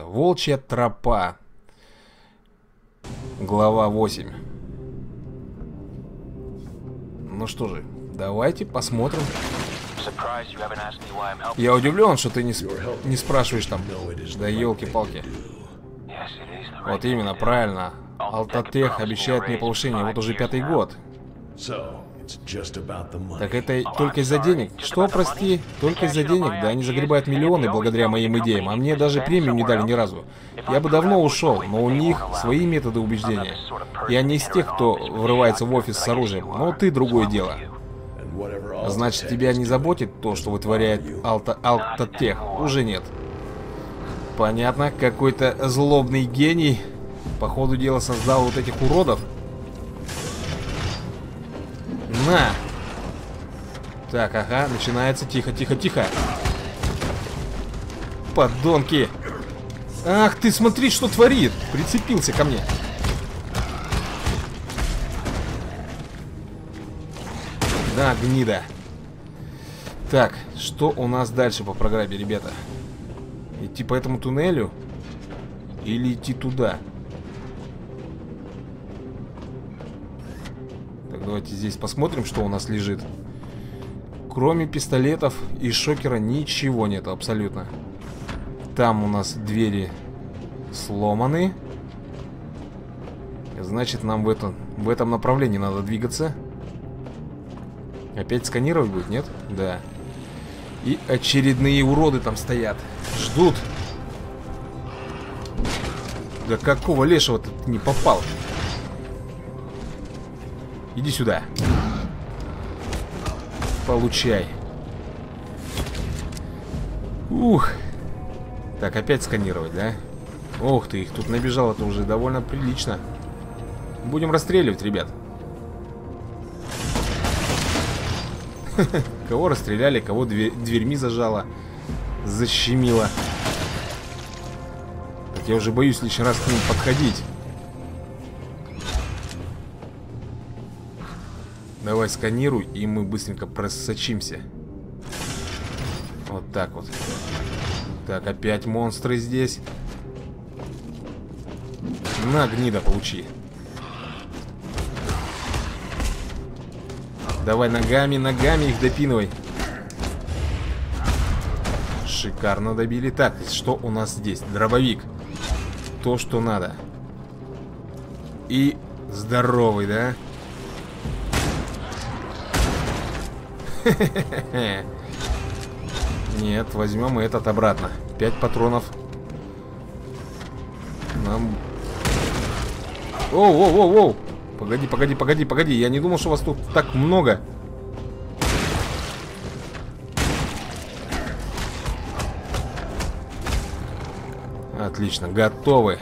Волчья тропа. Глава 8. Ну что же, давайте посмотрим. Я удивлен, что ты не, не спрашиваешь там. Да елки-палки. Вот именно, правильно. Алтатех обещает мне повышение вот уже пятый год. Так это только из-за денег. Что, прости? Только из-за денег? Да они загребают миллионы благодаря моим идеям, а мне даже премию не дали ни разу. Я бы давно ушел, но у них свои методы убеждения. Я не из тех, кто врывается в офис с оружием, но ты другое дело. Значит, тебя не заботит то, что вытворяет Алта Алтатех? Уже нет. Понятно, какой-то злобный гений, по ходу дела, создал вот этих уродов. На! Так, ага, начинается. Тихо, тихо, тихо. Подонки! Ах ты, смотри, что творит! Прицепился ко мне. Да, гнида. Так, что у нас дальше по программе, ребята? Идти по этому туннелю? Или идти туда? Так, давайте здесь посмотрим, что у нас лежит. Кроме пистолетов и шокера ничего нет абсолютно. Там у нас двери сломаны. Значит, нам в, этом в этом направлении надо двигаться. Опять сканировать будет, нет? Да. И очередные уроды там стоят. Ждут. Да какого лешего ты не попал? Иди сюда. Получай. Ух. Так, опять сканировать, да? Ох ты, их тут набежало-то уже довольно прилично. Будем расстреливать, ребят. Кого расстреляли, кого дверь, дверьми зажало, защемило. Так я уже боюсь лишний раз к ним подходить. Давай сканируй, и мы быстренько просочимся. Вот так вот. Так, опять монстры здесь. На, гнида, получи. Давай ногами, ногами их допинывай. Шикарно добили. Так, что у нас здесь? Дробовик. То, что надо. И здоровый, да? Нет, возьмем этот обратно. Пять патронов. Нам... Оу, оу, оу, оу! Погоди, погоди, погоди, погоди. Я не думал, что вас тут так много. Отлично, готовы.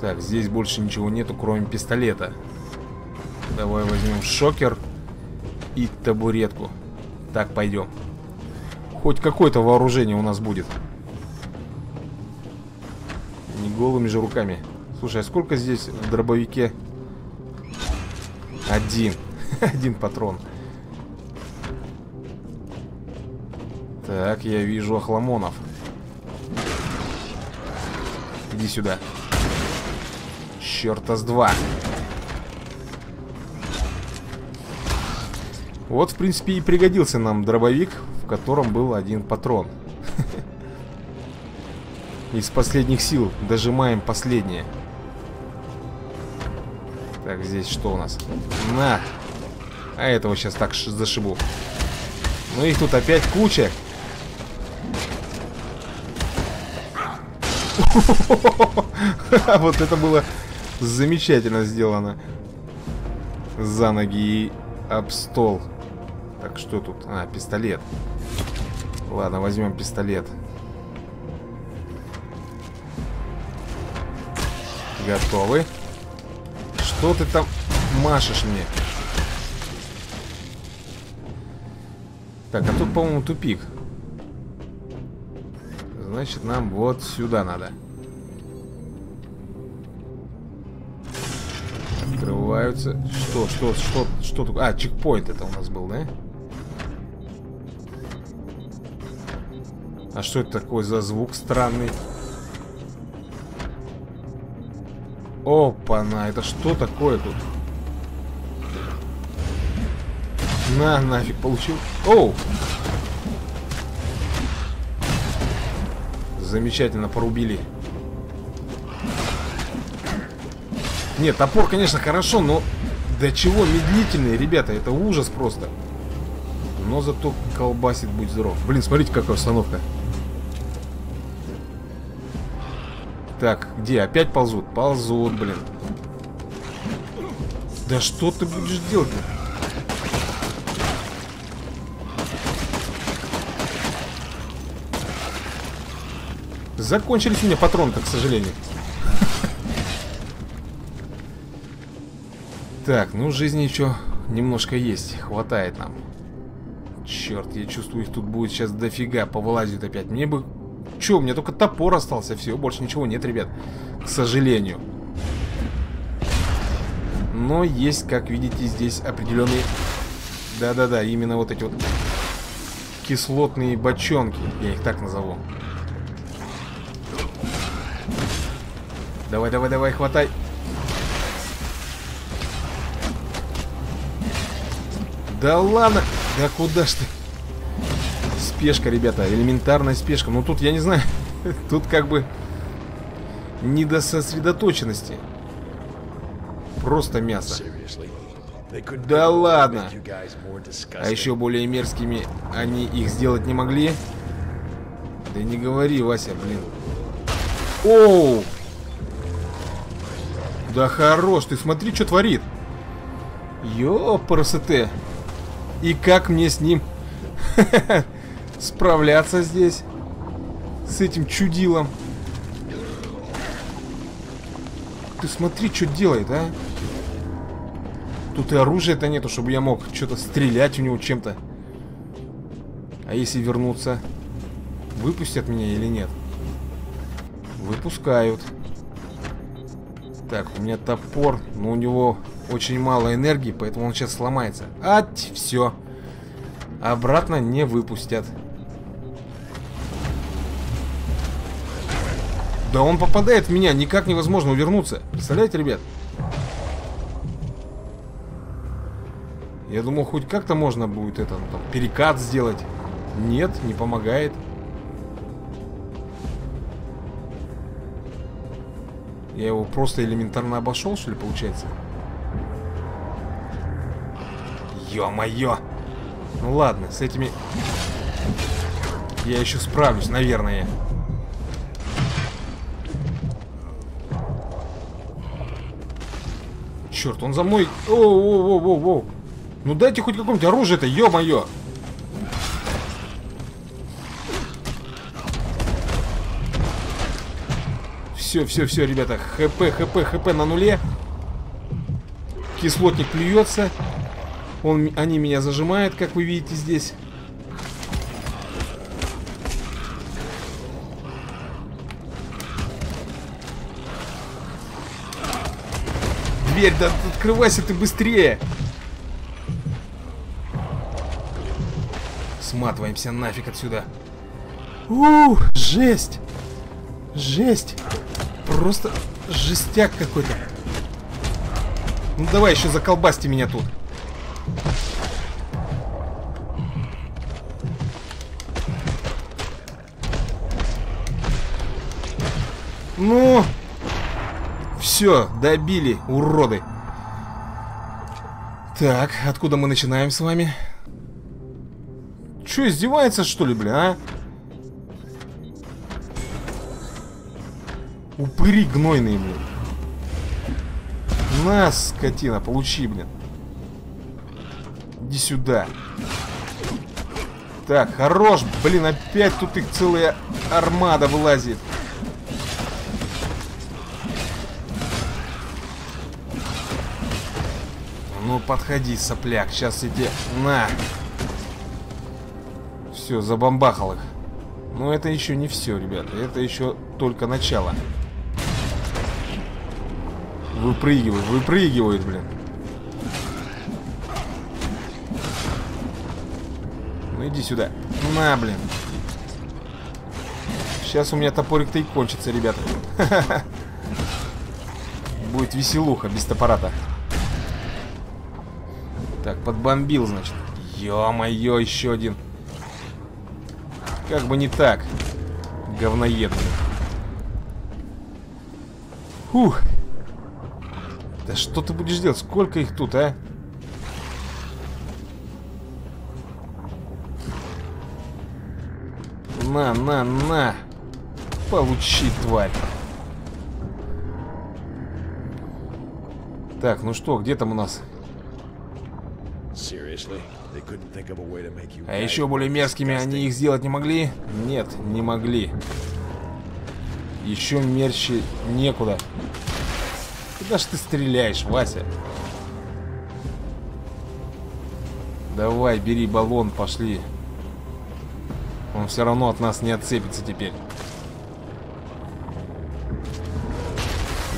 Так, здесь больше ничего нету, кроме пистолета. Давай возьмем шокер и табуретку. Так, пойдем. Хоть какое-то вооружение у нас будет. Не голыми же руками. Слушай, а сколько здесь в дробовике? Один. Один патрон. Так, я вижу охламонов. Иди сюда. Черта с два. Вот, в принципе, и пригодился нам дробовик, в котором был один патрон. Из последних сил дожимаем последнее. Так, здесь что у нас? На! А этого сейчас так зашибу. Ну их тут опять куча. Вот это было замечательно сделано. За ноги и об стол. Так, что тут? А, пистолет. Ладно, возьмем пистолет. Готовы? Что ты там машешь мне? Так, а тут, по-моему, тупик. Значит, нам вот сюда надо. Открываются. Что, что, что, что тут? А, чекпоинт это у нас был, да? А что это такое за звук странный? Опа-на, это что такое тут? На, нафиг, получил. Оу! Замечательно, порубили. Нет, топор, конечно, хорошо, но до чего медлительный, ребята, это ужас просто. Но зато колбасит, будь здоров. Блин, смотрите, какая установка. Так, где? Опять ползут? Ползут, блин. Да что ты будешь делать-то? Закончились у меня патроны-то, к сожалению. Так, ну жизни еще немножко есть. Хватает нам. Черт, я чувствую, их тут будет сейчас дофига. Повылазит опять. Мне бы Че, у меня только топор остался, все, больше ничего нет, ребят. К сожалению. Но есть, как видите, здесь определенные... Да-да-да, именно вот эти вот кислотные бочонки, я их так назову. Давай, давай, давай, хватай. Да ладно! Да куда ж ты? Спешка, ребята, элементарная спешка. Но тут, я не знаю, тут как бы не до сосредоточенности. Просто мясо. Да ладно. А еще более мерзкими они их сделать не могли? Да не говори, Вася, блин. Оу! Да хорош, ты смотри, что творит. Ёпарасоте. И как мне с ним справляться здесь с этим чудилом. Ты смотри, что делает, а? Тут и оружия-то нету, чтобы я мог что-то стрелять у него чем-то. А если вернуться? Выпустят меня или нет? Выпускают. Так, у меня топор, но у него очень мало энергии, поэтому он сейчас сломается. Ать, все. Обратно не выпустят. Да он попадает в меня, никак невозможно увернуться. Представляете, ребят? Я думал, хоть как-то можно будет это, там, перекат сделать. Нет, не помогает. Я его просто элементарно обошел, что ли, получается? Ё-моё! Ну ладно, с этими... Я еще справлюсь, наверное. Черт, он за мной... Оу-оу-оу-оу-оу. Ну дайте хоть какое-нибудь оружие-то, ё-моё. Все, все, все, ребята. ХП, ХП, ХП на нуле. Кислотник плюется. Он, они меня зажимают, как вы видите здесь. Дверь, да открывайся ты быстрее. Сматываемся нафиг отсюда. Ух, жесть. Жесть. Просто жестяк какой-то. Ну давай еще заколбасьте меня тут. Ну, все, добили, уроды. Так, откуда мы начинаем с вами? Че, издевается, что ли, бля, а? Упыри гнойные, блин. На, скотина, получи, блин. Иди сюда. Так, хорош, блин, опять тут их целая армада вылазит. Подходи, сопляк. Сейчас иди. На. Все, забомбахал их. Но это еще не все, ребята. Это еще только начало. Выпрыгивают, выпрыгивают, блин. Ну иди сюда. На, блин. Сейчас у меня топорик-то и кончится, ребята. Будет веселуха без топора-то. Подбомбил, значит. Ё-моё, еще один. Как бы не так. Говноед. Фух. Да что ты будешь делать? Сколько их тут, а? На, на, на. Получи, тварь. Так, ну что, где там у нас? А еще более мерзкими они их сделать не могли? Нет, не могли. Еще мерче некуда. Куда ж ты стреляешь, Вася? Давай, бери баллон, пошли. Он все равно от нас не отцепится теперь.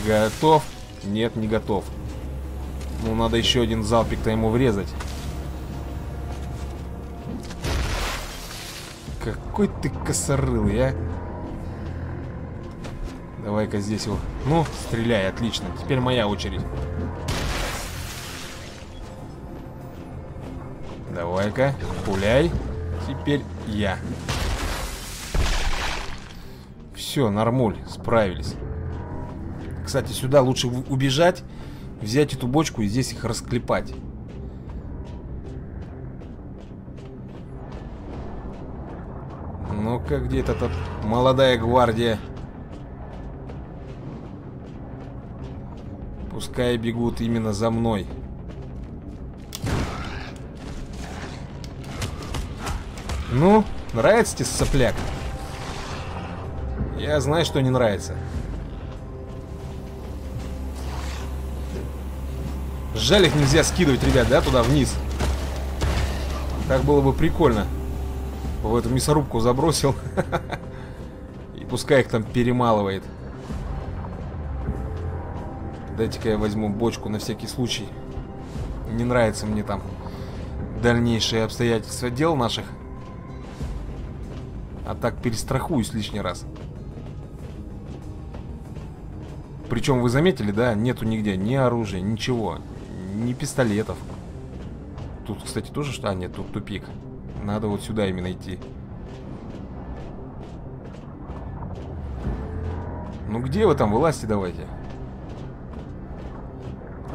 Готов? Нет, не готов. Ну, надо еще один залпик-то ему врезать. Какой ты косорылый, а? Давай-ка здесь его. Ну, стреляй, отлично. Теперь моя очередь. Давай-ка, пуляй. Теперь я. Все, нормуль, справились. Кстати, сюда лучше убежать, взять эту бочку и здесь их расклепать. Ну-ка, где то тут молодая гвардия? Пускай бегут именно за мной. Ну, нравится тебе сопляк? Я знаю, что не нравится. Жаль, их нельзя скидывать, ребят, да, туда вниз. Так было бы прикольно. В эту мясорубку забросил. И пускай их там перемалывает. Дайте-ка я возьму бочку на всякий случай. Не нравится мне там дальнейшие обстоятельства дел наших. А так перестрахуюсь лишний раз. Причем вы заметили, да, нету нигде ни оружия, ничего, ни пистолетов. Тут, кстати, тоже что? А, нет, тут тупик. Надо вот сюда именно идти. Ну где вы там? Вылазьте давайте.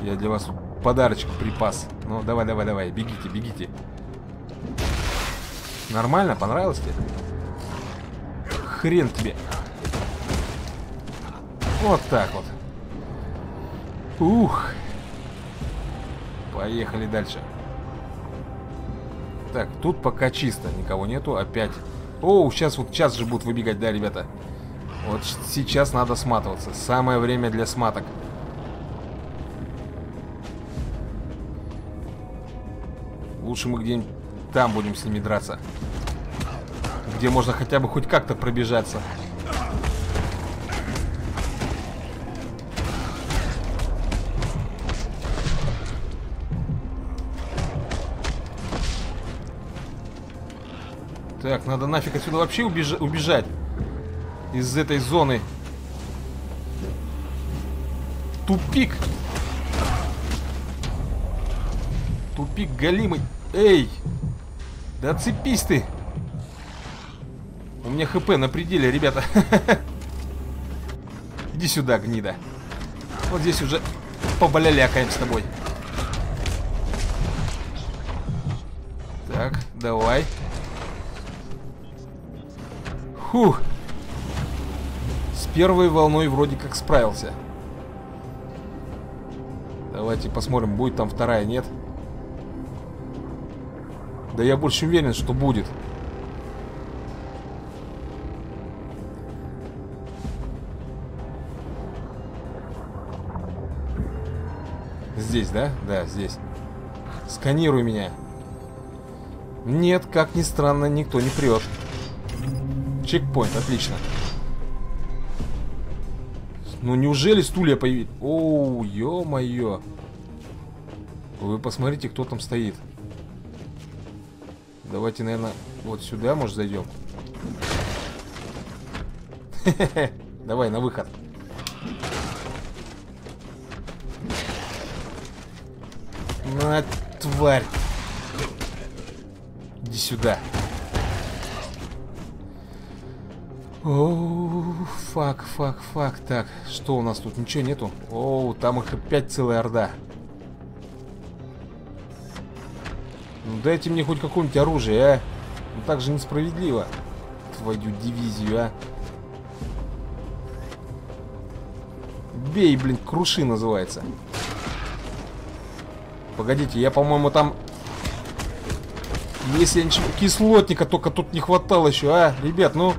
Я для вас подарочек припас. Ну, давай, давай, давай. Бегите, бегите. Нормально? Понравилось тебе? Хрен тебе. Вот так вот. Ух. Поехали дальше. Так, тут пока чисто. Никого нету. Опять. О, сейчас вот сейчас же будут выбегать, да, ребята? Вот сейчас надо сматываться. Самое время для сматок. Лучше мы где-нибудь там будем с ними драться. Где можно хотя бы хоть как-то пробежаться. Так, надо нафиг отсюда вообще убеж убежать. Из этой зоны. Тупик. Тупик галимый. Эй! Да отцепись ты! У меня хп на пределе, ребята. Иди сюда, гнида. Вот здесь уже побалялякаем с тобой. Так, давай. Фух. С первой волной вроде как справился. Давайте посмотрим, будет там вторая, нет? Да я больше уверен, что будет. Здесь, да? Да, здесь. Сканируй меня. Нет, как ни странно, никто не прет. Чекпоинт, отлично. Ну неужели стулья появились? Оу, ё-моё. Вы посмотрите, кто там стоит. Давайте, наверное, вот сюда, может, зайдем. Давай, на выход. На, тварь. Иди сюда. Фак, фак, фак. Так, что у нас тут? Ничего нету? Оу, там их опять целая орда. Ну дайте мне хоть какое-нибудь оружие, а. Ну так же несправедливо. Твою дивизию, а. Бей, блин, круши называется. Погодите, я, по-моему, там... Если я ничего... Кислотника только тут не хватало еще, а? Ребят, ну...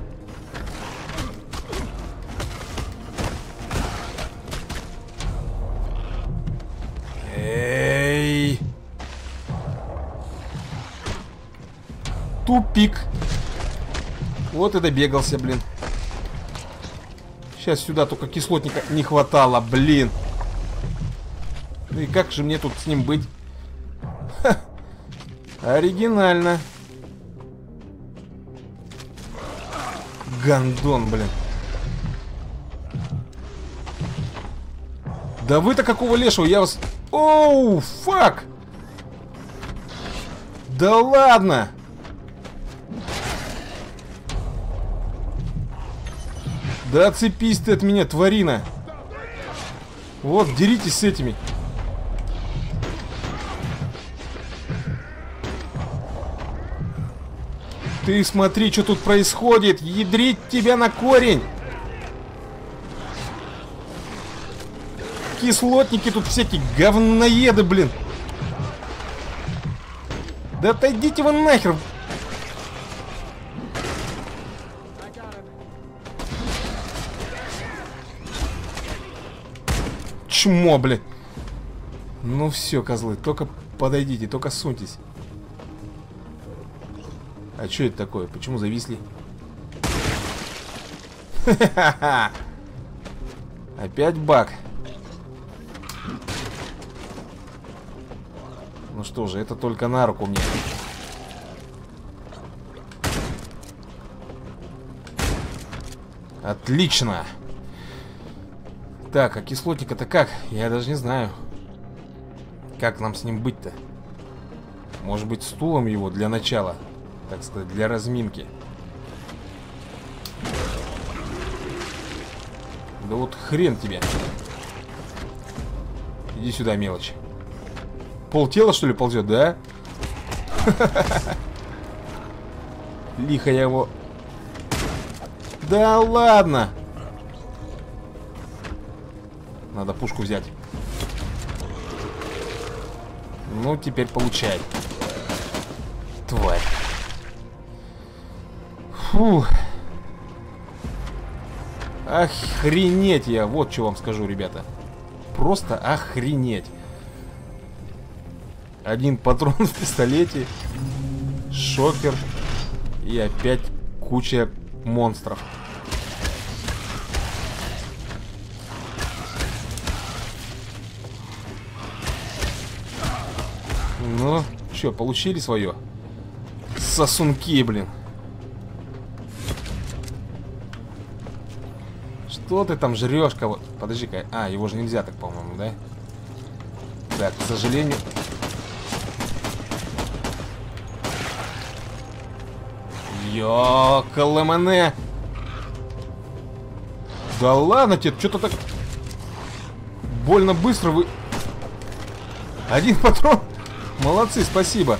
Вот и добегался, блин. Сейчас сюда только кислотника не хватало, блин. Ну и как же мне тут с ним быть? Ха. Оригинально. Гандон, блин. Да вы-то какого лешего? Я вас... Оу, фак! Да ладно! Да отцепись ты от меня, тварина! Вот, деритесь с этими. Ты смотри, что тут происходит! Ядрить тебя на корень! Кислотники тут всякие говноеды, блин! Да отойдите вы нахер! Чмо, блин! Ну все, козлы, только подойдите, только суньтесь. А что это такое? Почему зависли? Опять баг. Ну что же, это только на руку мне. Отлично. Так, а кислотник-то как? Я даже не знаю. Как нам с ним быть-то? Может быть, стулом его для начала? так сказать, для разминки. Да вот хрен тебе. Иди сюда, мелочь. Пол тела, что ли, ползет, да? Лихо я его... Да ладно! Надо пушку взять. Ну, теперь получай. Тварь. Фу. Охренеть я, вот что вам скажу, ребята. Просто охренеть. Один патрон в пистолете, шокер и опять куча монстров. Ну, что, получили свое? Сосунки, блин. Что ты там жрешь кого? Подожди-ка. А, его же нельзя так, по-моему, да? Так, к сожалению... Ёкаламане! Да ладно тебе, что-то так... Больно быстро вы... Один патрон? Молодцы, спасибо.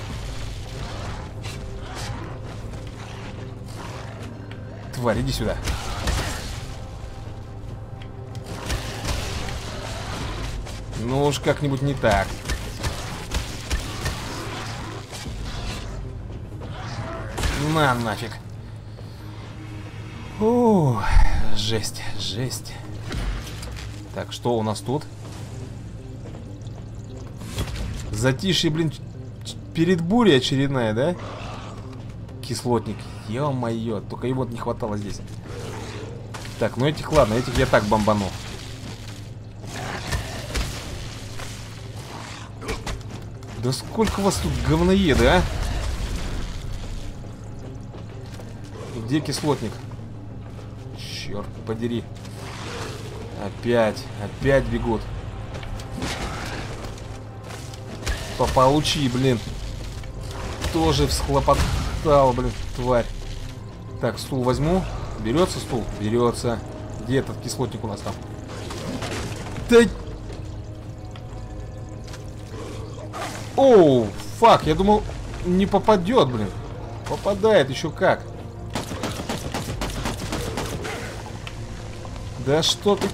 Тварь, иди сюда. Ну уж как-нибудь не так. На нафиг. О, жесть, жесть. Так, что у нас тут? Затишье, блин, перед бурей очередная, да? Кислотник. Ё-моё, только его не хватало здесь. Так, ну этих, ладно, этих я так бомбану. Да сколько вас тут говноеды, а? Где кислотник? Черт подери. Опять, опять бегут. Получи, блин. Тоже всхлопотал, блин, тварь. Так, стул возьму. Берется стул? Берется. Где этот кислотник у нас там? Да... Оу, фак, я думал, не попадет, блин. Попадает еще как. Да что ты...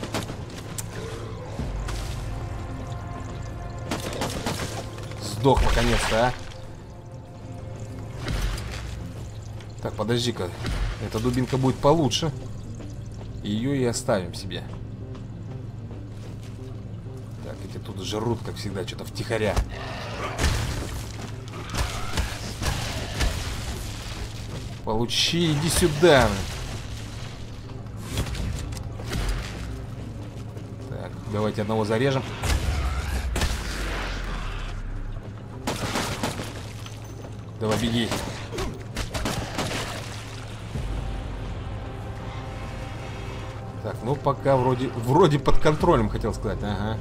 Сдох наконец-то, а. Так, подожди-ка. Эта дубинка будет получше. Ее и оставим себе. Так, эти тут жрут, как всегда, что-то втихаря. Получи, иди сюда. Так, давайте одного зарежем. Беги. Так, ну пока вроде, вроде под контролем, хотел сказать. Ага.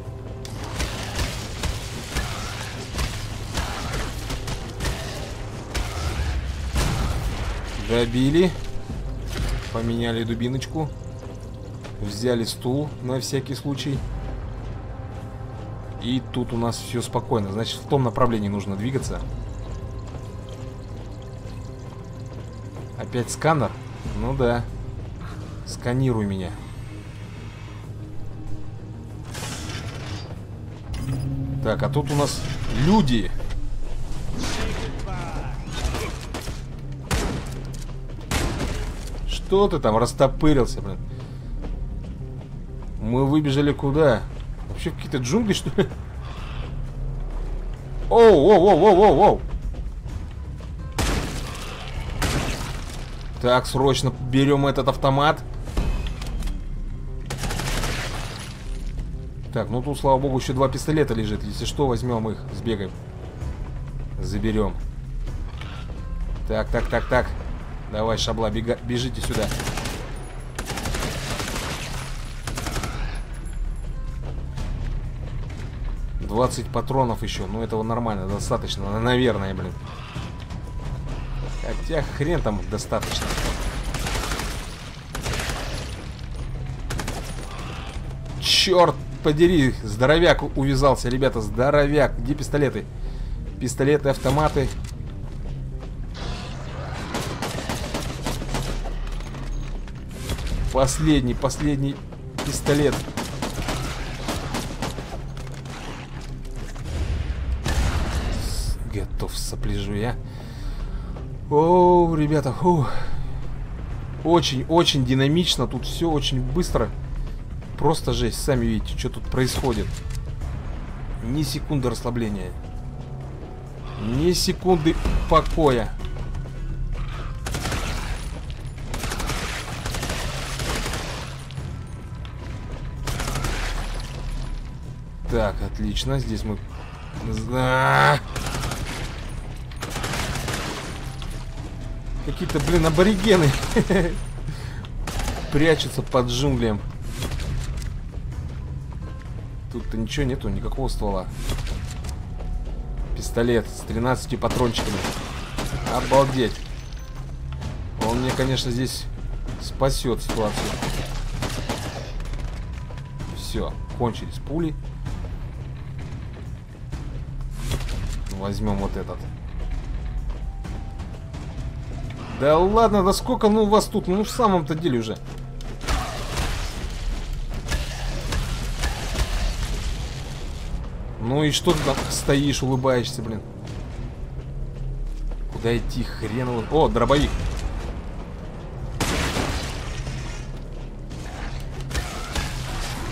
Добили. Поменяли дубиночку. Взяли стул на всякий случай. И тут у нас все спокойно. Значит, в том направлении нужно двигаться. Опять сканер? Ну да. Сканируй меня. Так, а тут у нас люди. Что ты там растопырился, блин? Мы выбежали куда? Вообще какие-то джунгли, что ли? Оу, оу, оу, оу, оу, оу. Так, срочно берем этот автомат. Так, ну тут, слава богу, еще два пистолета лежит. Если что, возьмем их, сбегаем. Заберем. Так, так, так, так. Давай, шабла, бега... бежите сюда. Двадцать патронов еще. Ну, этого нормально, достаточно. Наверное, блин. Хотя хрен там достаточно. Черт подери, здоровяк увязался, ребята, здоровяк. Где пистолеты? Пистолеты, автоматы. Последний, последний пистолет. Готов сопляжу я. О, ребята, Очень-очень динамично, тут все очень быстро. Просто жесть, сами видите, что тут происходит. Ни секунды расслабления. Ни секунды покоя. Так, отлично. Здесь мы... А -а -а! Какие-то, блин, аборигены прячутся под джунглем. Тут-то ничего нету, никакого ствола. Пистолет с 13 патрончиками. Обалдеть. Он мне, конечно, здесь спасет ситуацию. Все, кончились пули. Возьмем вот этот. Да ладно, да сколько ну у вас тут? Ну в самом-то деле уже. Ну и что ты там стоишь, улыбаешься, блин? Куда идти, хрен его... О, дробовик.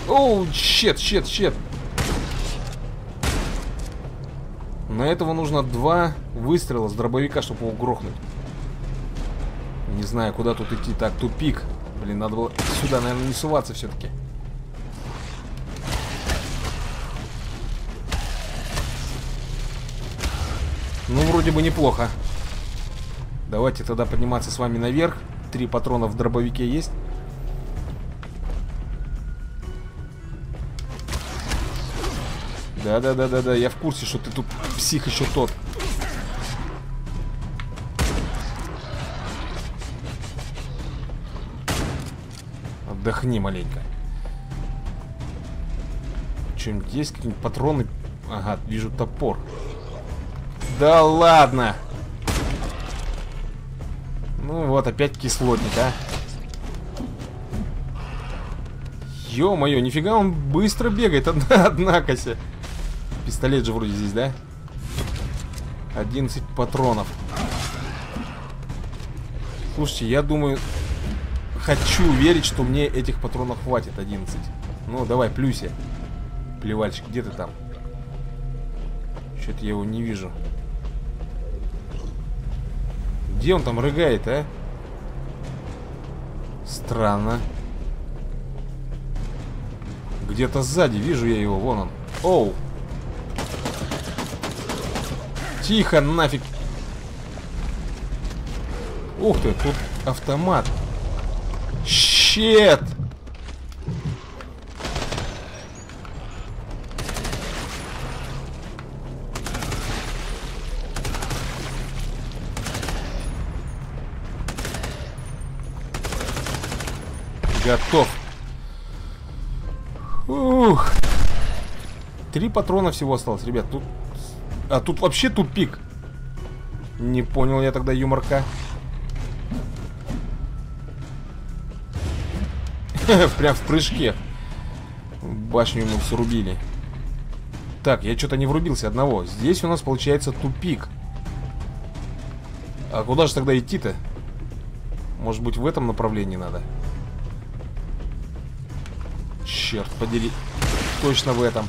Оу, щет, щет, щет. На этого нужно два выстрела с дробовика, чтобы его грохнуть. Не знаю, куда тут идти. Так, тупик. Блин, надо было сюда, наверное, не суваться все-таки. вроде бы неплохо. Давайте тогда подниматься с вами наверх. Три патрона в дробовике есть. Да-да-да-да-да, я в курсе, что ты тут псих еще тот. Отдохни маленько. Чем есть какие-нибудь патроны? Ага, вижу. Топор. Да ладно! Ну вот, опять кислотник, а. Ё-моё, нифига он быстро бегает, однако се. Пистолет же вроде здесь, да? 11 патронов. Слушайте, я думаю... Хочу верить, что мне этих патронов хватит 11. Ну, давай, плюсе. Плевальчик, где ты там? Что-то я его не вижу. Где он там рыгает, а? Странно. Где-то сзади, вижу я его, вон он. Оу! Тихо, нафиг. Ух ты, тут автомат. Щет! Готов. Ух. Три патрона всего осталось, ребят. Тут... А тут вообще тупик. Не понял я тогда юморка. Прям в прыжке. Башню ему срубили. Так, я что-то не врубился одного. Здесь у нас получается тупик. А куда же тогда идти-то? Может быть в этом направлении надо? Черт подери. Точно в этом.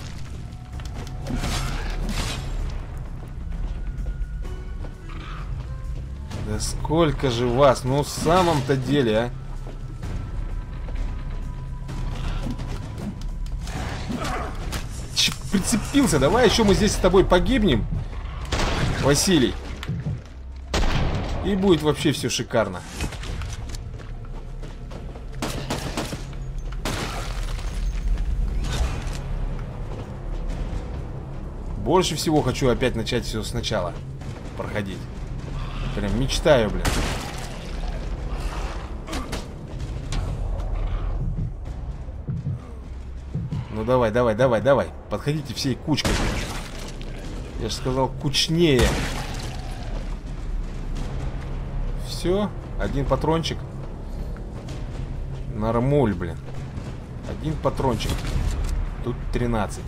Да сколько же вас? Ну, в самом-то деле, а. Ч прицепился. Давай еще мы здесь с тобой погибнем. Василий. И будет вообще все шикарно. Больше всего хочу опять начать все сначала проходить. Прям мечтаю, блин. Ну давай, давай, давай, давай. Подходите всей кучкой. Я же сказал, кучнее. Все. Один патрончик. Нормуль, блин. Один патрончик. Тут 13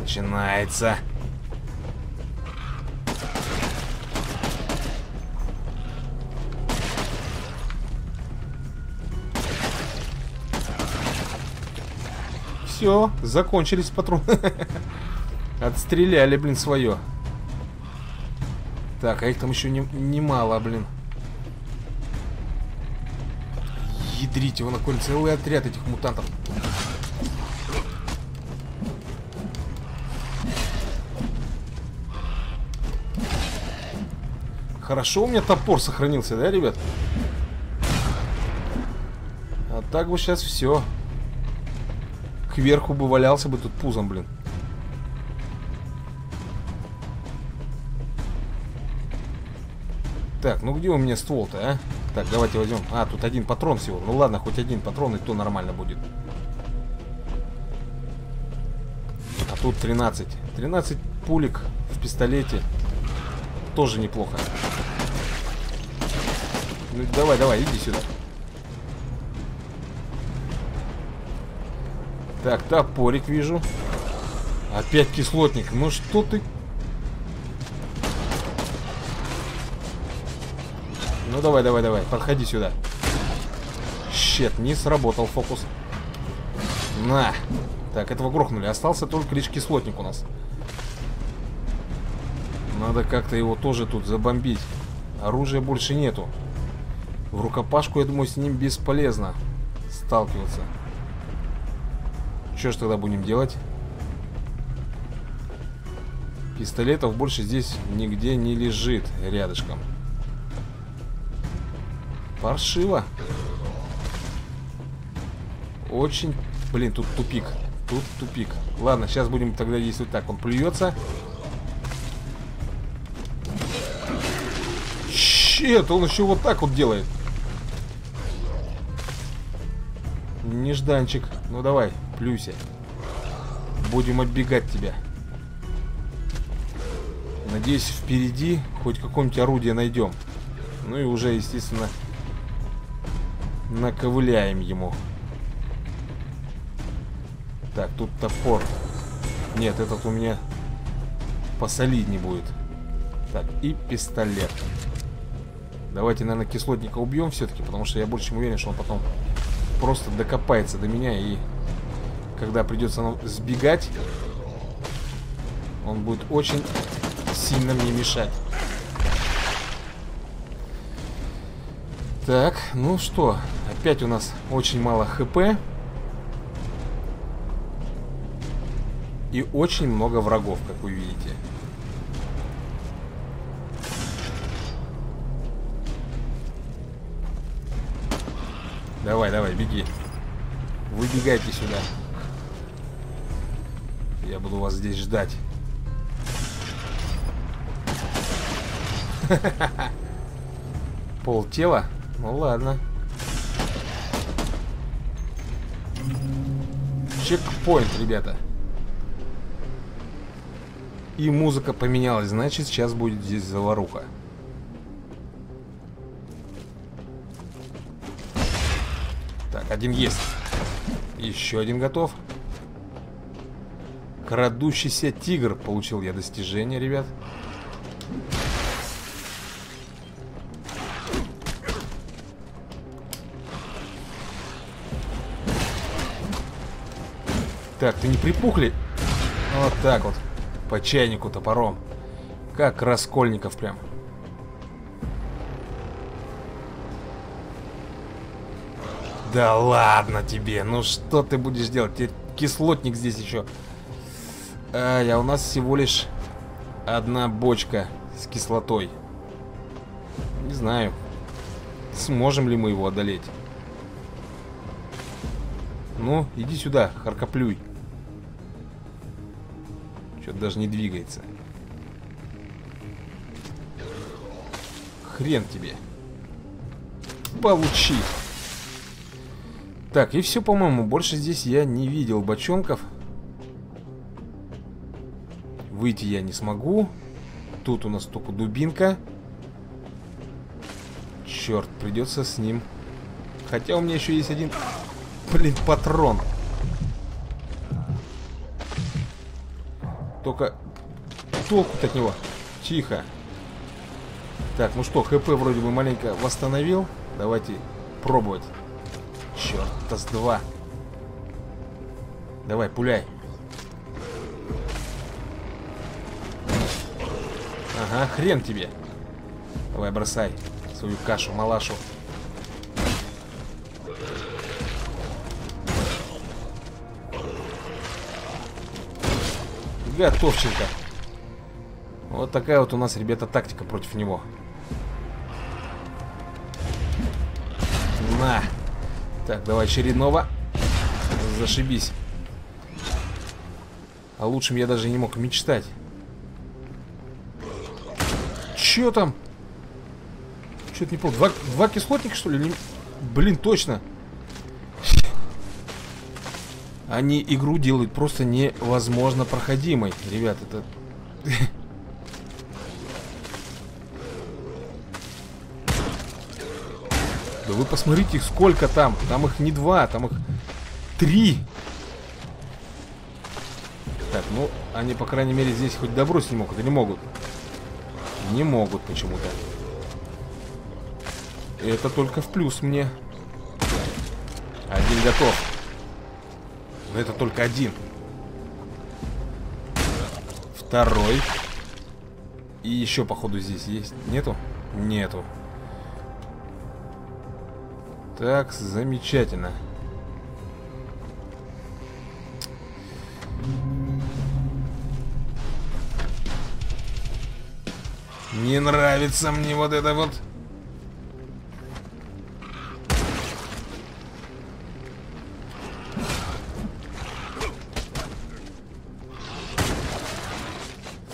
начинается. Все, закончились патроны. Отстреляли, блин, свое. Так, а их там еще не, немало, блин. Ядрите, его на целый отряд этих мутантов. Хорошо у меня топор сохранился, да, ребят? А так бы сейчас все. Кверху бы валялся бы тут пузом, блин. Так, ну где у меня ствол-то, а? Так, давайте возьмем. А, тут один патрон всего. Ну ладно, хоть один патрон, и то нормально будет. А тут 13. 13 пулек в пистолете. Тоже неплохо. Ну, давай, давай, иди сюда. Так, топорик вижу. Опять кислотник. Ну что ты... Ну давай, давай, давай, подходи сюда. Щет, не сработал фокус. На. Так, этого грохнули. Остался только лишь кислотник у нас. Надо как-то его тоже тут забомбить. Оружия больше нету. В рукопашку, я думаю, с ним бесполезно сталкиваться. Что ж тогда будем делать? Пистолетов больше здесь нигде не лежит рядышком. Паршиво. Очень... Блин, тут тупик. Тут тупик. Ладно, сейчас будем тогда действовать так. Он плюется. Щет, он еще вот так вот делает. Нежданчик. Ну давай, плюйся. Будем отбегать тебя. Надеюсь, впереди хоть какое-нибудь орудие найдем. Ну и уже, естественно, наковыляем ему. Так, тут топор. Нет, этот у меня посолиднее будет. Так, и пистолет. Давайте, наверное, кислотника убьем все-таки, потому что я больше чем уверен, что он потом просто докопается до меня и когда придется нам сбегать, он будет очень сильно мне мешать. Так, ну что, опять у нас очень мало хп. И очень много врагов, как вы видите. Давай, давай, беги. Выбегайте сюда. Я буду вас здесь ждать. Пол тела? Ну ладно. Чекпоинт, ребята. И музыка поменялась, значит сейчас будет здесь заваруха. Один есть. Еще один готов. Крадущийся тигр. Получил я достижение, ребят. Так, ты не припухли? Вот так вот. По чайнику топором. Как Раскольников прям. Да ладно тебе. Ну что ты будешь делать? Теперь кислотник здесь еще. А, а у нас всего лишь одна бочка с кислотой. Не знаю. Сможем ли мы его одолеть? Ну, иди сюда, харкоплюй. Что-то даже не двигается. Хрен тебе. Получи. Так, и все, по-моему. Больше здесь я не видел бочонков. Выйти я не смогу. Тут у нас только дубинка. Черт, придется с ним. Хотя у меня еще есть один, блин, патрон. Только толку от него. Тихо. Так, ну что, ХП вроде бы маленько восстановил. Давайте пробовать. Черт, с два. Давай, пуляй. Ага, хрен тебе. Давай, бросай свою кашу, малашу. Готовченко. Вот такая вот у нас, ребята, тактика против него. На. Так, давай очередного. Зашибись. А лучшим я даже не мог мечтать. Чё там? Чё-то не помню. Два, два кислотника, что ли? Блин, точно. Они игру делают просто невозможно проходимой. Ребят, это... вы посмотрите, их сколько там. Там их не два, там их три. Так, ну, они, по крайней мере, здесь хоть добросить не могут или могут? Не могут почему-то. Это только в плюс мне. Один готов. Но это только один. Второй. И еще, походу, здесь есть. Нету? Нету. Так, замечательно. Не нравится мне вот это вот.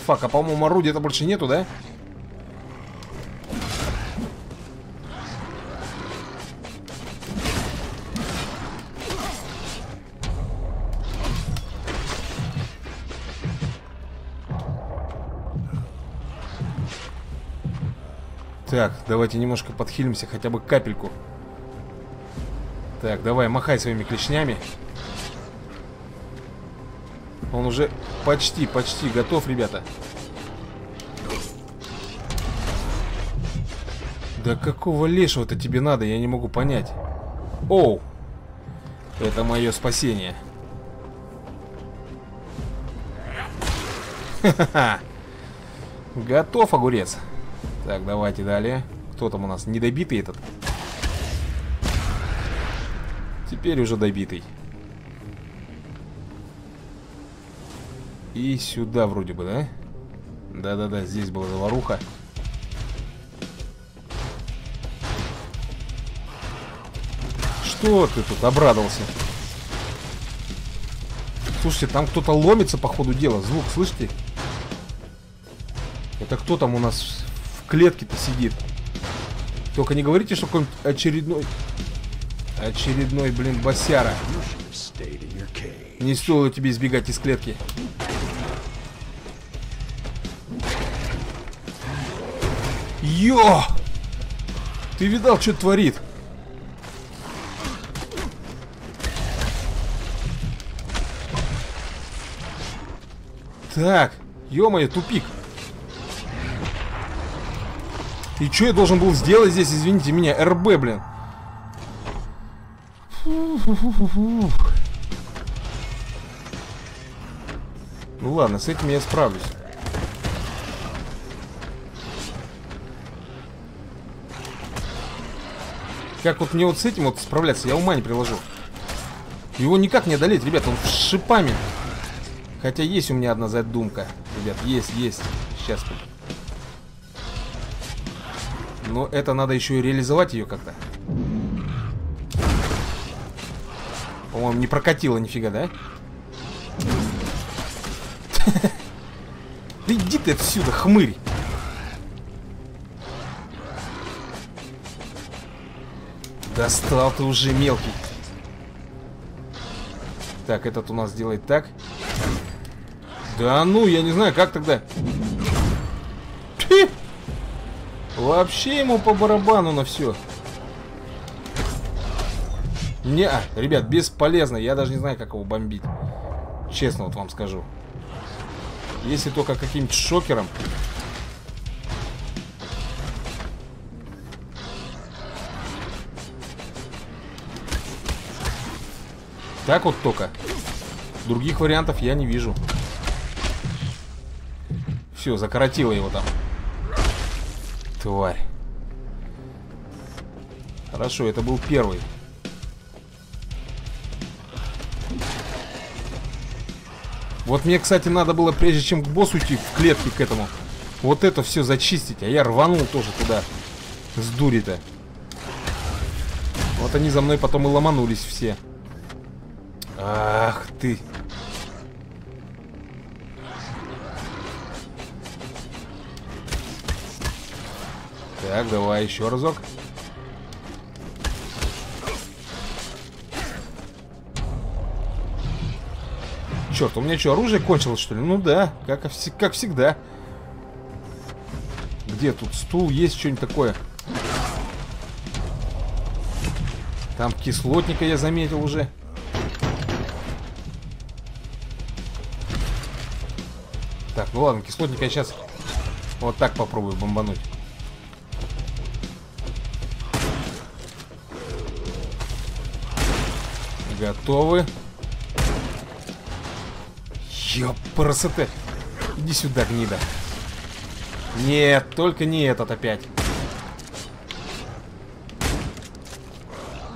Фак, а по-моему орудия-то больше нету, да? Да. Так, давайте немножко подхилимся, хотя бы капельку. Так, давай, махай своими клешнями. Он уже почти, почти готов, ребята. Да какого лешего-то тебе надо, я не могу понять. Оу! Это мое спасение. Ха-ха-ха! Готов, огурец. Так, давайте далее. Кто там у нас? Недобитый этот? Теперь уже добитый. И сюда вроде бы, да? Да-да-да, здесь была заваруха. Что ты тут обрадовался? Слушайте, там кто-то ломится по ходу дела. Звук, слышите? Это кто там у нас клетке-то сидит. Только не говорите, что какой-нибудь очередной... Очередной, блин, босяра. Не стоило тебе избегать из клетки. Йо! Ты видал, что творит? Так, ё-моё, тупик. И что я должен был сделать здесь, извините меня, РБ, блин. Ну ладно, с этим я справлюсь. Как вот мне вот с этим вот справляться, я ума не приложу. Его никак не одолеть, ребят, он с шипами. Хотя есть у меня одна задумка. Ребят, есть, есть. Сейчас но это надо еще и реализовать ее как-то. По-моему, не прокатило нифига, да? Да иди ты отсюда, хмырь! Достал ты уже мелкий. Так, этот у нас делает так. Да ну, я не знаю, как тогда... Вообще ему по барабану на все. Не, ребят, бесполезно. Я даже не знаю, как его бомбить. Честно вот вам скажу. Если только каким-нибудь шокером. Так вот только. Других вариантов я не вижу. Все, закоротило его там. Тварь. Хорошо, это был первый. Вот мне, кстати, надо было, прежде чем к боссу идти, в клетке к этому, вот это все зачистить. А я рванул тоже туда. С дури-то. Вот они за мной потом и ломанулись все. Ах ты. Так, давай еще разок. Черт, у меня что, оружие кончилось, что ли? Ну да, как, как всегда. Где тут стул? Есть что-нибудь такое? Там кислотника я заметил уже. Так, ну ладно, кислотника я сейчас вот так попробую бомбануть. Готовы. Ёпрасоте. Иди сюда, гнида. Нет, только не этот опять.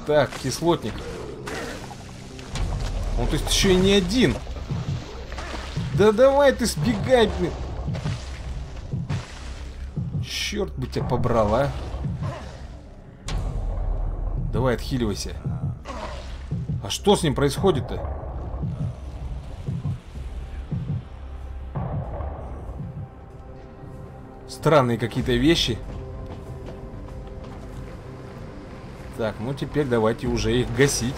Так, кислотник. Он, то есть, еще и не один. Да давай ты сбегай, блин. Черт бы тебя побрал, а. Давай, отхиливайся что с ним происходит-то? странные какие-то вещи. Так, ну теперь давайте уже их гасить.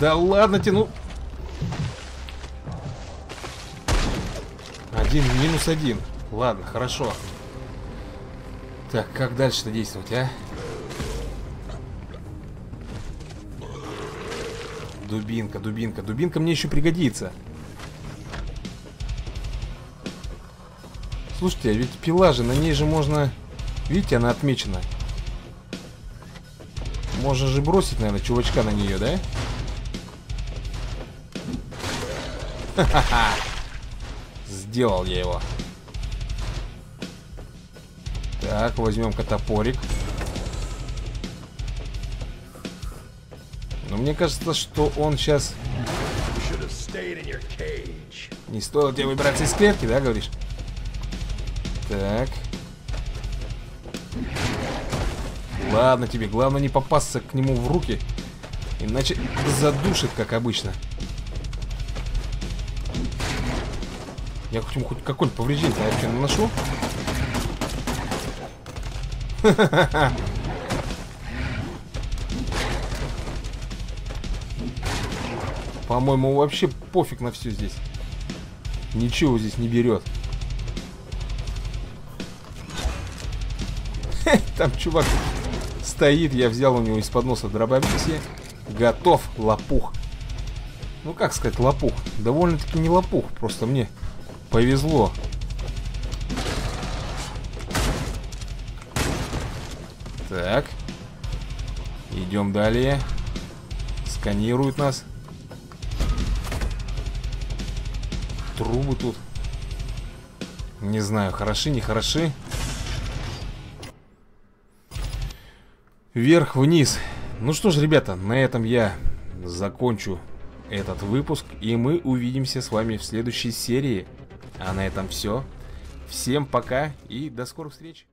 Да ладно тяну. Один минус один. Ладно, хорошо. Так, как дальше-то действовать, а? Дубинка, дубинка. Дубинка мне еще пригодится. Слушайте, а ведь пила же, на ней же можно... Видите, она отмечена. Можно же бросить, наверное, чувачка на нее, да? Ха-ха-ха! Сделал я его. Так, возьмем-ка топорик. Но мне кажется, что он сейчас... Не стоило тебе выбираться из клетки, да, говоришь? Так. Ладно тебе, главное не попасться к нему в руки. Иначе задушит, как обычно. Я хоть хоть какое-нибудь повреждение я вообще наношу. По-моему, вообще пофиг на все здесь. Ничего здесь не берет. Там чувак стоит, я взял у него из-под носа дробовик Готов, лопух. Ну, как сказать, лопух? Довольно-таки не лопух, просто мне повезло. Идем далее. Сканируют нас. Трубы тут. Не знаю, хороши, не хороши. Вверх-вниз. Ну что ж, ребята, на этом я закончу этот выпуск. И мы увидимся с вами в следующей серии. А на этом все. Всем пока и до скорых встреч.